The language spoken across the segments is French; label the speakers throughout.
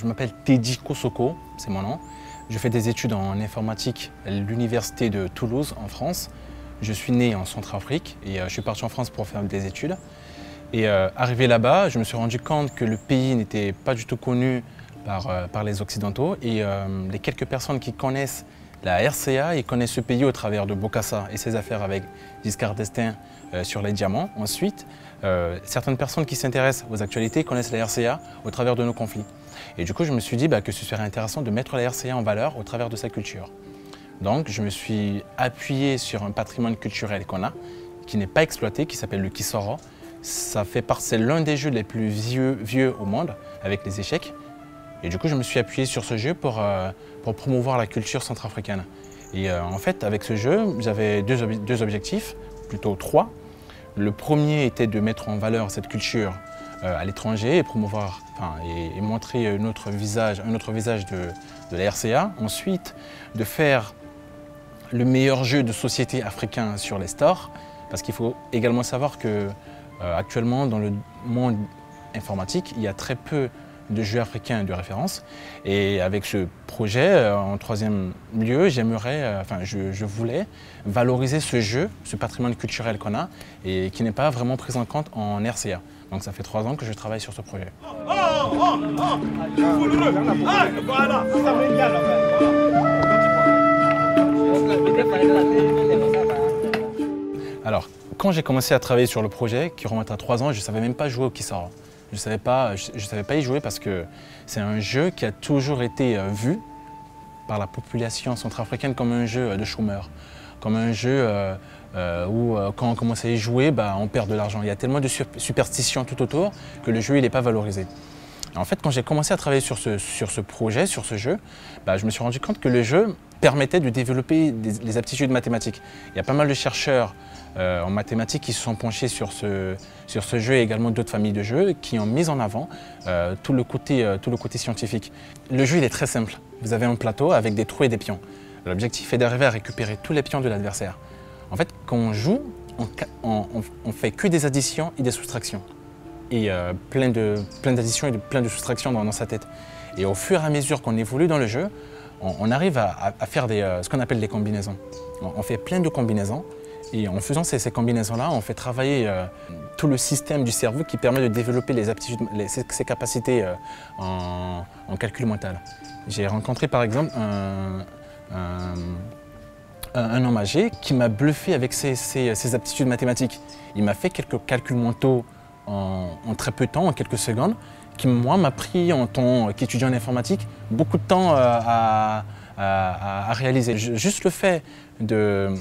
Speaker 1: Soko Soko, c'est mon nom. Je fais des études en informatique à l'université de Toulouse en France. Je suis né en Centrafrique et euh, je suis parti en France pour faire des études. Et euh, arrivé là-bas, je me suis rendu compte que le pays n'était pas du tout connu par, euh, par les Occidentaux. Et les quelques personnes qui connaissent la RCA, connaissent ce pays au travers de Bokassa et ses affaires avec Giscard d'Estaing sur les diamants. Ensuite, certaines personnes qui s'intéressent aux actualités connaissent la RCA au travers de nos conflits. Et du coup, je me suis dit bah, que ce serait intéressant de mettre la RCA en valeur au travers de sa culture. Donc je me suis appuyé sur un patrimoine culturel qu'on a, qui n'est pas exploité, qui s'appelle le Kisoro. Ça fait partie, c'est l'un des jeux les plus vieux au monde, avec les échecs. Et du coup, je me suis appuyé sur ce jeu pour, euh, promouvoir la culture centrafricaine. Et euh, en fait, avec ce jeu, j'avais deux, objectifs, plutôt trois. Le premier était de mettre en valeur cette culture euh, à l'étranger et promouvoir et, montrer un autre visage, un autre visage de, de la RCA. Ensuite, de faire le meilleur jeu de société africain sur les stores, parce qu'il faut également savoir que actuellement dans le monde informatique, il y a très peu de jeux africains de référence. Et avec ce projet, euh, en troisième lieu, j'aimerais, euh, enfin je, voulais valoriser ce jeu, ce patrimoine culturel qu'on a et qui n'est pas vraiment pris en compte en RCA. Donc ça fait trois ans que je travaille sur ce projet. Alors, quand j'ai commencé à travailler sur le projet, qui remonte à trois ans, je ne savais même pas jouer au Kisara. Je ne savais, pas, y jouer parce que c'est un jeu qui a toujours été euh, vu par la population centrafricaine comme un jeu de chômeur, comme un jeu euh, euh, où quand on commence à y jouer, bah, on perd de l'argent. Il y a tellement de superstitions tout autour que le jeu n'est pas valorisé. En fait, quand j'ai commencé à travailler sur ce, sur ce projet, sur ce jeu, bah, je me suis rendu compte que le jeu permettait de développer les aptitudes mathématiques. Il y a pas mal de chercheurs euh, en mathématiques qui se sont penchés sur ce, sur ce jeu et également d'autres familles de jeux qui ont mis en avant euh, tout, le côté, euh, tout le côté scientifique. Le jeu il est très simple. Vous avez un plateau avec des trous et des pions. L'objectif est d'arriver à récupérer tous les pions de l'adversaire. En fait, quand on joue, on, on, fait que des additions et des soustractions. Et plein d'additions et de, plein de soustractions dans, sa tête. Et au fur et à mesure qu'on évolue dans le jeu, on, arrive à, faire ce qu'on appelle des combinaisons. On, fait plein de combinaisons et en faisant ces, combinaisons-là, on fait travailler euh, tout le système du cerveau qui permet de développer les aptitudes, ses, capacités euh, en, calcul mental. J'ai rencontré par exemple un, homme âgé qui m'a bluffé avec ses, aptitudes mathématiques. Il m'a fait quelques calculs mentaux en, très peu de temps, en quelques secondes, qui moi m'a pris en tant qu'étudiant en informatique beaucoup de temps euh, à, réaliser. Juste le fait de,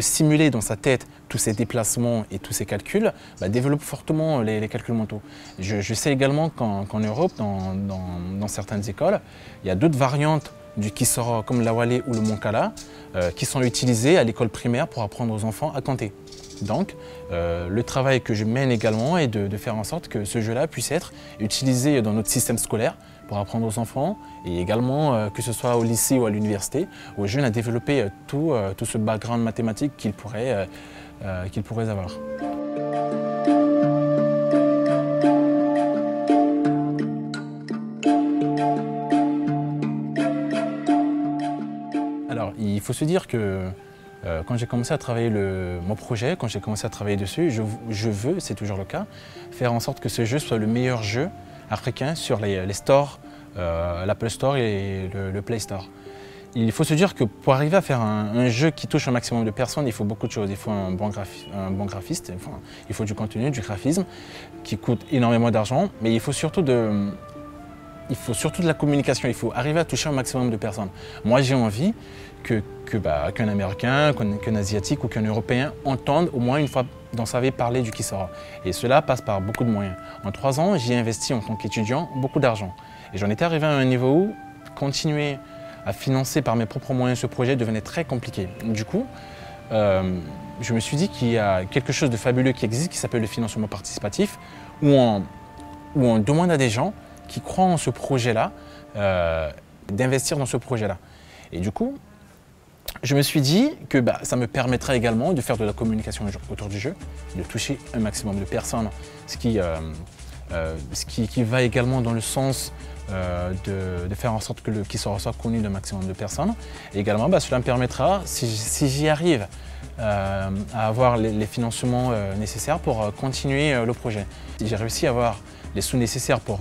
Speaker 1: simuler dans sa tête tous ces déplacements et tous ces calculs bah, développe fortement les, calculs mentaux. Je, sais également qu'en Europe, dans, certaines écoles, il y a d'autres variantes du Kisoro comme l'Awale ou le Moncala euh, qui sont utilisées à l'école primaire pour apprendre aux enfants à compter. Donc, euh, le travail que je mène également est de, faire en sorte que ce jeu-là puisse être utilisé dans notre système scolaire pour apprendre aux enfants et également euh, que ce soit au lycée ou à l'université, aux jeunes à développer euh, tout, tout, ce background mathématique qu'ils pourraient, qu'ils pourraient avoir. Alors, il faut se dire que euh, quand j'ai commencé à travailler mon projet, quand j'ai commencé à travailler dessus, je, veux, c'est toujours le cas, faire en sorte que ce jeu soit le meilleur jeu africain sur les, stores, euh, l'Apple Store et le, Play Store. Il faut se dire que pour arriver à faire un, jeu qui touche un maximum de personnes, il faut beaucoup de choses. Il faut un bon, graphiste, il faut du contenu, du graphisme, qui coûte énormément d'argent, mais il faut surtout de, il faut surtout de la communication, il faut arriver à toucher un maximum de personnes. Moi, j'ai envie bah, qu'un Américain, qu'un Asiatique ou qu'un Européen entende au moins une fois dans sa vie parler du Kisora. Et cela passe par beaucoup de moyens. En trois ans, j'ai investi en tant qu'étudiant beaucoup d'argent. Et j'en étais arrivé à un niveau où continuer à financer par mes propres moyens ce projet devenait très compliqué. Du coup, euh, je me suis dit qu'il y a quelque chose de fabuleux qui existe qui s'appelle le financement participatif, où on, où on demande à des gens qui croient en ce projet-là, euh, d'investir dans ce projet-là. Et du coup, je me suis dit que bah, ça me permettrait également de faire de la communication autour du jeu, de toucher un maximum de personnes, ce qui, euh, ce qui, va également dans le sens de, faire en sorte que soit connu d'un maximum de personnes. Et également, bah, cela me permettra, si, j'y arrive, à avoir les, financements nécessaires pour continuer le projet. Si j'ai réussi à avoir les sous nécessaires pour,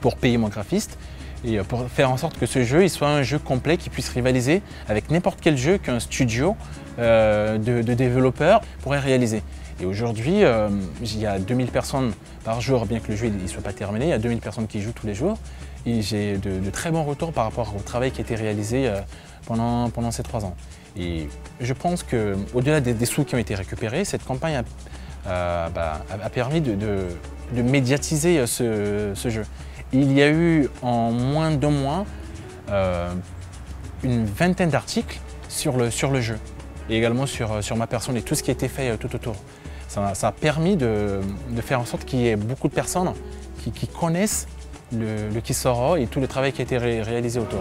Speaker 1: pour payer mon graphiste, et euh, pour faire en sorte que ce jeu il soit un jeu complet qui puisse rivaliser avec n'importe quel jeu qu'un studio euh, de, développeurs pourrait réaliser. Et aujourd'hui, euh, il y a 2000 personnes par jour, bien que le jeu ne soit pas terminé, il y a 2000 personnes qui jouent tous les jours. Et j'ai de, très bons retours par rapport au travail qui a été réalisé pendant, pendant ces trois ans. Et je pense qu'au-delà des, sous qui ont été récupérés, cette campagne a, bah, permis de, médiatiser ce jeu. Il y a eu en moins d'un mois euh, une vingtaine d'articles sur le, sur le jeu et également sur, euh, sur ma personne et tout ce qui a été fait euh, tout autour. Ça, a permis de, faire en sorte qu'il y ait beaucoup de personnes qui, connaissent le, le Kisoro et tout le travail qui a été réalisé autour.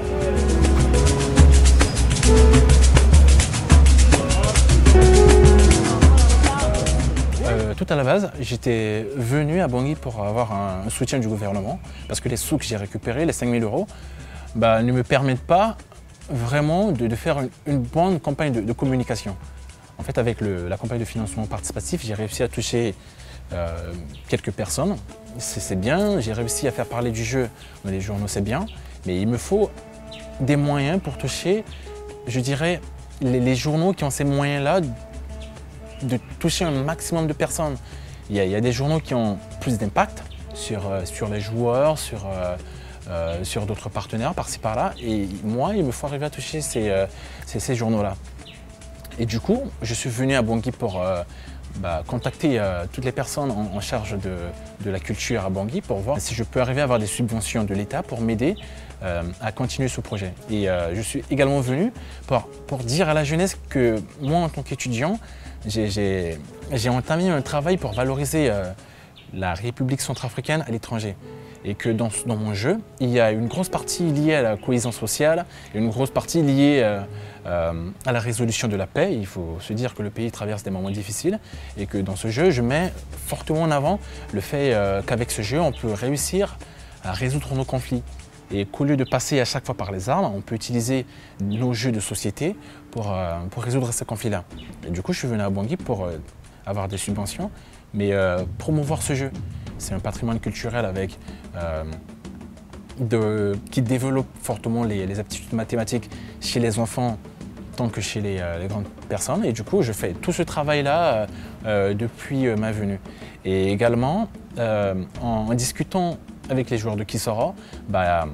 Speaker 1: Tout à la base, j'étais venu à Bangui pour avoir un, soutien du gouvernement, parce que les sous que j'ai récupérés, les 5000 euros, bah, ne me permettent pas vraiment de, faire une, bonne campagne de, communication. En fait, avec la campagne de financement participatif, j'ai réussi à toucher euh, quelques personnes. C'est bien, j'ai réussi à faire parler du jeu dans les journaux, c'est bien, mais il me faut des moyens pour toucher, je dirais, les journaux qui ont ces moyens-là de toucher un maximum de personnes. Il y a, des journaux qui ont plus d'impact sur, euh, sur les joueurs, sur, euh, euh, sur d'autres partenaires par-ci par-là. Et moi, il me faut arriver à toucher ces, ces, journaux-là. Et du coup, je suis venu à Bangui pour bah, contacter toutes les personnes en, charge de, la culture à Bangui pour voir si je peux arriver à avoir des subventions de l'État pour m'aider à continuer ce projet. Et je suis également venu pour, dire à la jeunesse que moi, en tant qu'étudiant, j'ai entamé un travail pour valoriser euh, la République centrafricaine à l'étranger. Et que dans, mon jeu, il y a une grosse partie liée à la cohésion sociale, et une grosse partie liée euh, euh, à la résolution de la paix. Il faut se dire que le pays traverse des moments difficiles et que dans ce jeu, je mets fortement en avant le fait qu'avec ce jeu, on peut réussir à résoudre nos conflits et qu'au lieu de passer à chaque fois par les armes, on peut utiliser nos jeux de société pour, euh, résoudre ces conflits-là. Du coup, je suis venu à Bangui pour euh, avoir des subventions, mais euh, promouvoir ce jeu. C'est un patrimoine culturel avec, de, qui développe fortement les, aptitudes mathématiques chez les enfants tant que chez les, grandes personnes. Et du coup, je fais tout ce travail-là depuis ma venue. Et également, en discutant avec les joueurs de Kisoro, bah,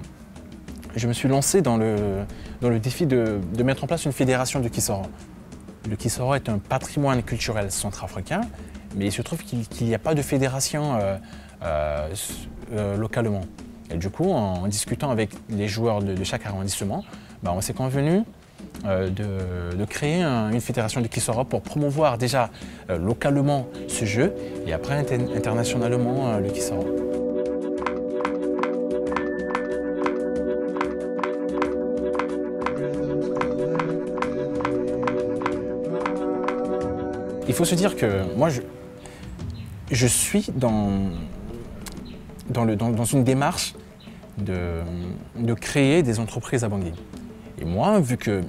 Speaker 1: je me suis lancé dans le, dans le défi de, mettre en place une fédération de Kisoro. Le Kisoro est un patrimoine culturel centrafricain, mais il se trouve qu'il n'y a pas de fédération euh, euh, euh, localement. Et du coup, en, discutant avec les joueurs de, chaque arrondissement, bah, on s'est convenu de, créer une fédération de Kisoro pour promouvoir déjà localement ce jeu et après internationalement le Kisoro. Il faut se dire que moi, je, suis dans, dans, une démarche de, créer des entreprises à Bangui. Et moi, vu que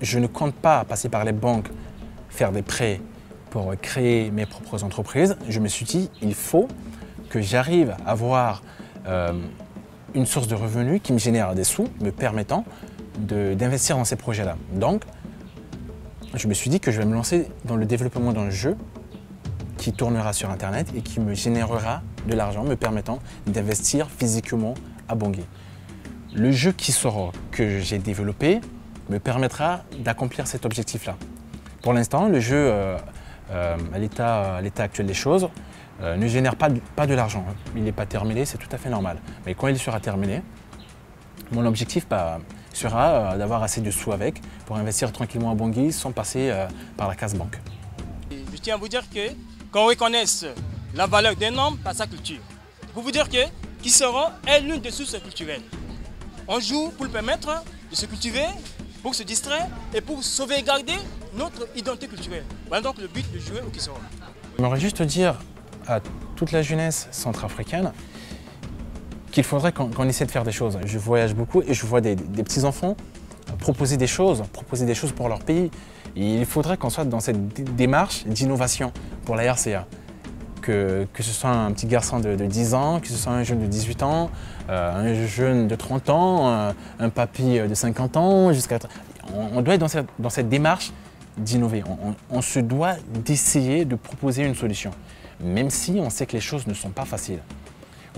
Speaker 1: je ne compte pas passer par les banques, faire des prêts pour créer mes propres entreprises, je me suis dit, il faut que j'arrive à avoir euh, une source de revenus qui me génère des sous, me permettant d'investir dans ces projets-là. Donc, je me suis dit que je vais me lancer dans le développement d'un jeu qui tournera sur Internet et qui me générera de l'argent me permettant d'investir physiquement à Bangui. Le jeu qui sera que j'ai développé me permettra d'accomplir cet objectif-là. Pour l'instant, le jeu, euh, euh, à l'état actuel des choses, euh, ne génère pas de, pas de l'argent. Il n'est pas terminé, c'est tout à fait normal. Mais quand il sera terminé, mon objectif, bah, sera euh, d'avoir assez de sous avec pour investir tranquillement à Bangui sans passer euh, par la case banque.
Speaker 2: Je tiens à vous dire que qu'on reconnaisse la valeur d'un homme par sa culture. Pour vous dire que Kisoro est l'une des sources culturelles. On joue pour le permettre de se cultiver, pour se distraire et pour sauvegarder notre identité culturelle. Voilà donc le but de jouer au Kisoro.
Speaker 1: J'aimerais juste dire à toute la jeunesse centrafricaine qu'il faudrait qu'on essaie de faire des choses. Je voyage beaucoup et je vois des, petits-enfants proposer des choses, proposer des choses pour leur pays. il faudrait qu'on soit dans cette démarche d'innovation pour la RCA. Que, ce soit un petit garçon de, 10 ans, que ce soit un jeune de 18 ans, euh, un jeune de 30 ans, un, un papy de 50 ans, jusqu'à... On, doit être dans cette, dans cette démarche d'innover. On, se doit d'essayer de proposer une solution, même si on sait que les choses ne sont pas faciles.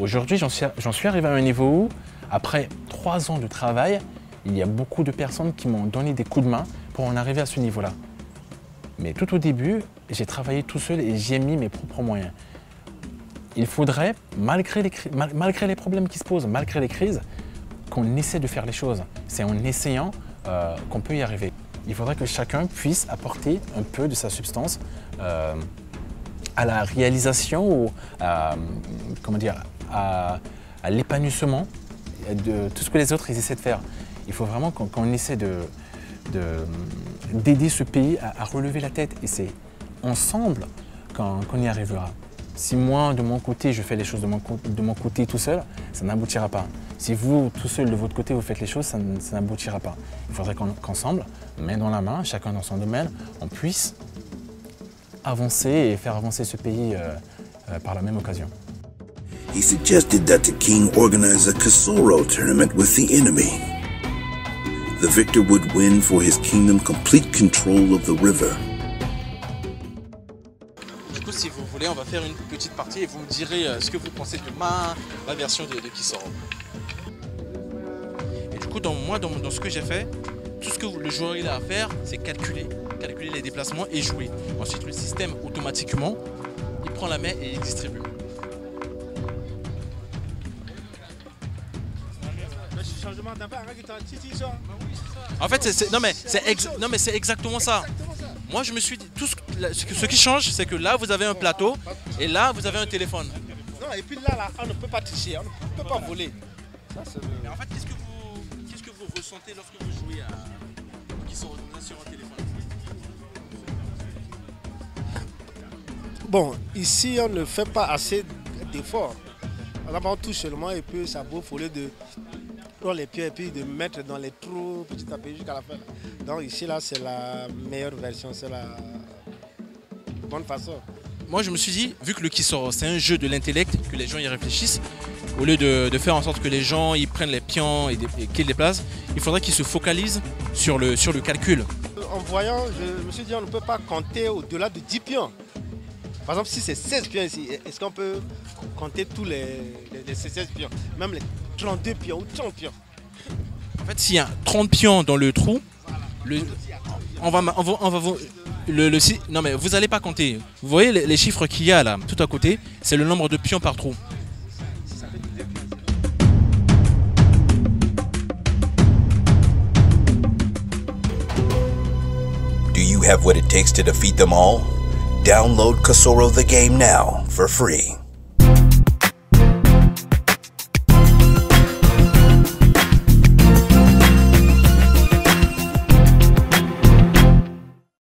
Speaker 1: Aujourd'hui, j'en suis, suis, arrivé à un niveau où, après trois ans de travail, il y a beaucoup de personnes qui m'ont donné des coups de main pour en arriver à ce niveau-là. Mais tout au début, j'ai travaillé tout seul et j'ai mis mes propres moyens. Il faudrait, malgré les, malgré les problèmes qui se posent, malgré les crises, qu'on essaie de faire les choses. C'est en essayant euh, qu'on peut y arriver il faudrait que chacun puisse apporter un peu de sa substance euh, à la réalisation ou à, comment dire, à, l'épanouissement de tout ce que les autres essaient de faire. Il faut vraiment qu'on essaie d'aider de, ce pays à, relever la tête et c'est ensemble qu'on y arrivera. Si moi, de mon côté, je fais les choses de mon, côté tout seul, ça n'aboutira pas. Si vous, tout seul, de votre côté, vous faites les choses, ça, n'aboutira pas. Il faudrait qu'ensemble, main dans la main, chacun dans son domaine, on puisse avancer et faire avancer ce pays euh, euh, par la même occasion. He suggested that the king organize a Kasoro tournament with the enemy. The victor would win for his kingdom complete control of the river si vous voulez, on va faire une petite partie et vous me direz euh, ce que vous pensez de ma, version de, de Kisoro. Et du coup, dans, moi, dans, ce que j'ai fait, tout ce que le joueur il a à faire, c'est calculer. Calculer les déplacements et jouer. Ensuite, le système, automatiquement, il prend la main et il distribue. En fait, c'est non mais c'est c'est exactement ça. Moi, je me suis dit, tout ce, ce qui change, c'est que là, vous avez un plateau et là, vous avez un téléphone.
Speaker 2: Non, et puis là, là on ne peut pas tricher, on ne peut pas voler.
Speaker 1: Mais en fait, qu'est-ce que, vous, qu'est-ce que vous ressentez lorsque vous jouez à, qui sont sur un téléphone?
Speaker 2: Bon, ici, on ne fait pas assez d'efforts. On touche seulement et puis ça vaut au lieu de prendre les pieds et puis de mettre dans les trous petit à petit jusqu'à la fin. Donc ici, là, c'est la meilleure version, c'est la bonne façon.
Speaker 1: Moi, je me suis dit, vu que le qui sort, c'est un jeu de l'intellect, que les gens y réfléchissent, au lieu de, faire en sorte que les gens ils prennent les pions et, qu'ils déplacent, il faudrait qu'ils se focalisent sur le, sur le calcul.
Speaker 2: En voyant, je me suis dit, on ne peut pas compter au-delà de 10 pions. Par exemple, si c'est 16 pions ici, est-ce qu'on peut compter tous les, 16 pions? Même les 32 pions ou 30 pions
Speaker 1: En fait, s'il y a 30 pions dans le trou, on va, on va, le, non mais vous n'allez pas compter. Vous voyez les, chiffres qu'il y a là, tout à côté, c'est le nombre de pions par trou. Do you have what it takes to defeat them all? Download Kasoro the game now for free.